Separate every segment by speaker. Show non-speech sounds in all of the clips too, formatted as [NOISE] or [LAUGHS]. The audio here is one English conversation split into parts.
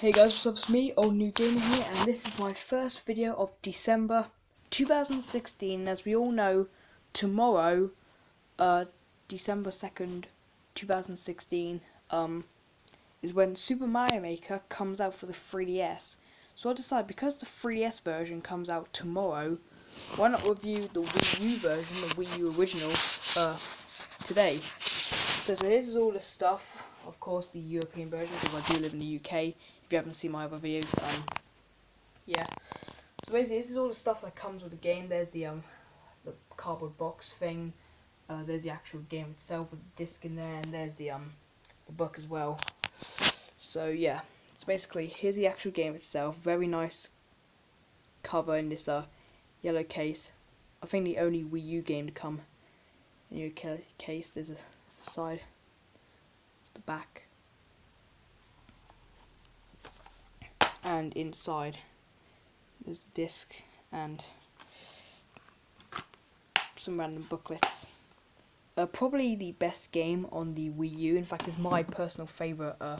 Speaker 1: Hey guys, what's up? It's me, Old New Gamer here, and this is my first video of December 2016. As we all know, tomorrow, uh, December 2nd, 2016, um, is when Super Mario Maker comes out for the 3DS. So I decided, because the 3DS version comes out tomorrow, why not review the Wii U version, the Wii U original, uh, today. So, so this is all the stuff, of course, the European version, because I do live in the UK if you haven't seen my other videos, um, yeah. So basically, this is all the stuff that comes with the game. There's the um, the cardboard box thing. Uh, there's the actual game itself with the disc in there, and there's the um, the book as well. So yeah, it's basically here's the actual game itself. Very nice cover in this uh yellow case. I think the only Wii U game to come in your case. There's a, there's a side, back. and inside there's the disc and some random booklets. Uh, probably the best game on the Wii U. In fact, it's my personal favourite uh,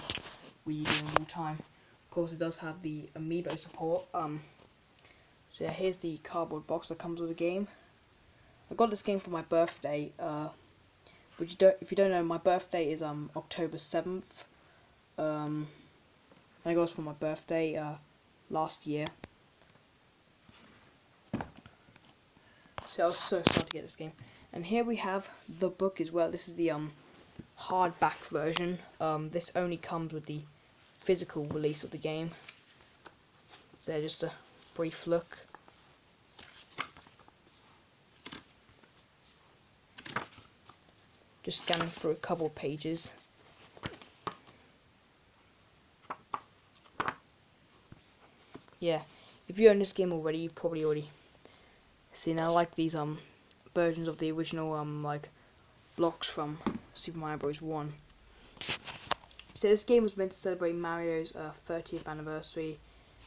Speaker 1: Wii U game of all time. Of course, it does have the amiibo support. Um, so yeah, here's the cardboard box that comes with the game. I got this game for my birthday. Uh, which you don't, if you don't know, my birthday is um October seventh. Um, and it goes for my birthday uh, last year. So I was so excited to get this game. And here we have the book as well. This is the um hardback version. Um, this only comes with the physical release of the game. So just a brief look. Just scanning through a couple of pages. yeah, if you own this game already, you've probably already seen. I like these um versions of the original um like blocks from Super Mario Bros. One. So this game was meant to celebrate Mario's uh, 30th anniversary.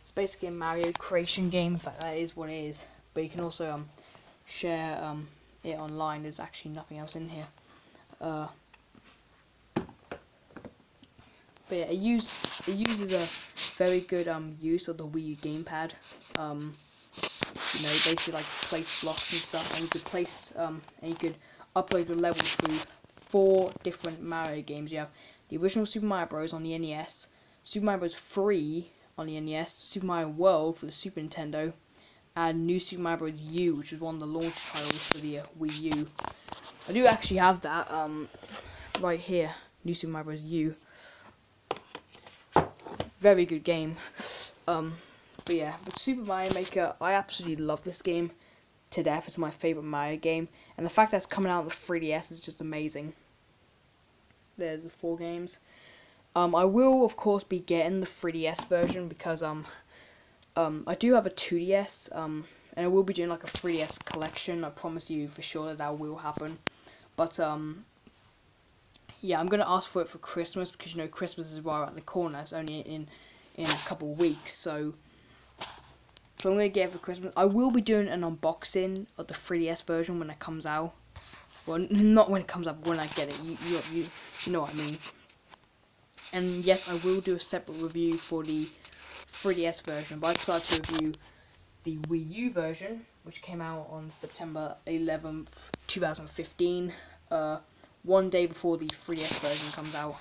Speaker 1: It's basically a Mario creation game. In fact, that is what it is. But you can also um share um it online. There's actually nothing else in here. Uh, but yeah, it, use, it uses a very good um use of the Wii U gamepad. Um, you know, basically like place blocks and stuff, and you could place um and you could upload your levels through four different Mario games. You have the original Super Mario Bros. on the NES, Super Mario Bros. 3 on the NES, Super Mario World for the Super Nintendo, and New Super Mario Bros. U, which was one of the launch titles for the uh, Wii U. I do actually have that um right here, New Super Mario Bros. U very good game. Um, but yeah, but Super Mario Maker, I absolutely love this game to death. It's my favorite Mario game, and the fact that it's coming out on the 3DS is just amazing. There's the four games. Um, I will of course be getting the 3DS version because um, um, I do have a 2DS. Um, and I will be doing like a 3DS collection. I promise you for sure that that will happen. But um, yeah, I'm gonna ask for it for Christmas because you know Christmas is right around the corner. It's only in in a couple weeks, so so I'm gonna get it for Christmas. I will be doing an unboxing of the 3DS version when it comes out. Well, [LAUGHS] not when it comes out, when I get it. You you you, you know what I mean. And yes, I will do a separate review for the 3DS version, but I decided to review the Wii U version, which came out on September 11th, 2015. Uh, one day before the 3DS version comes out.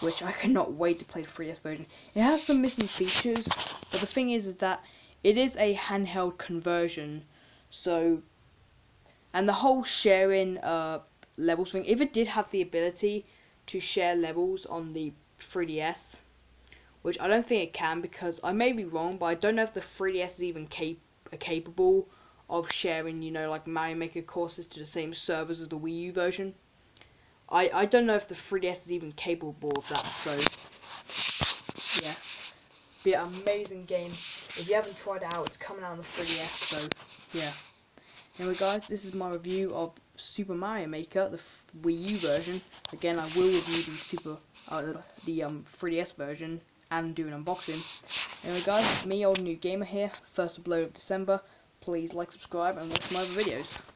Speaker 1: Which I cannot wait to play the 3DS version. It has some missing features, but the thing is, is that it is a handheld conversion. So, and the whole sharing uh, levels thing, if it did have the ability to share levels on the 3DS, which I don't think it can because I may be wrong, but I don't know if the 3DS is even cap capable of sharing, you know, like Mario Maker courses to the same servers as the Wii U version. I, I don't know if the 3DS is even capable of that, so yeah. Be an amazing game. If you haven't tried it out, it's coming out on the 3DS, so yeah. Anyway guys, this is my review of Super Mario Maker, the Wii U version. Again, I will review the Super, uh, the um 3DS version and do an unboxing. Anyway guys, me old new gamer here, first upload of December. Please like, subscribe, and watch my other videos.